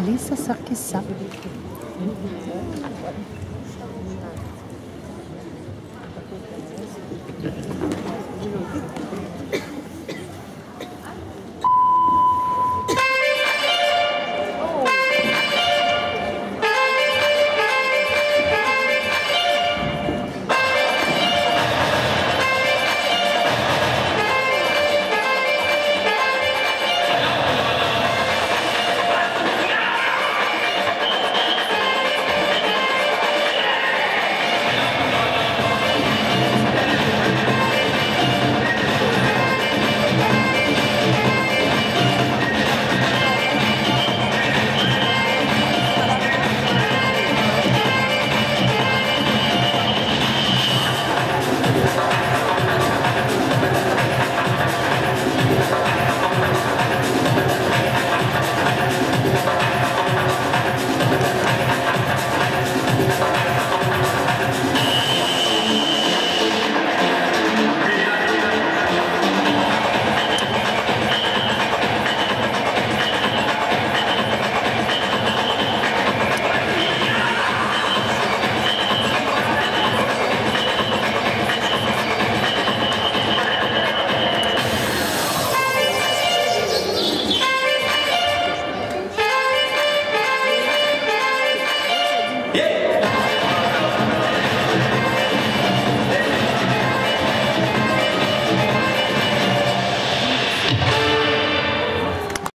Alissa Sarkissa. Thank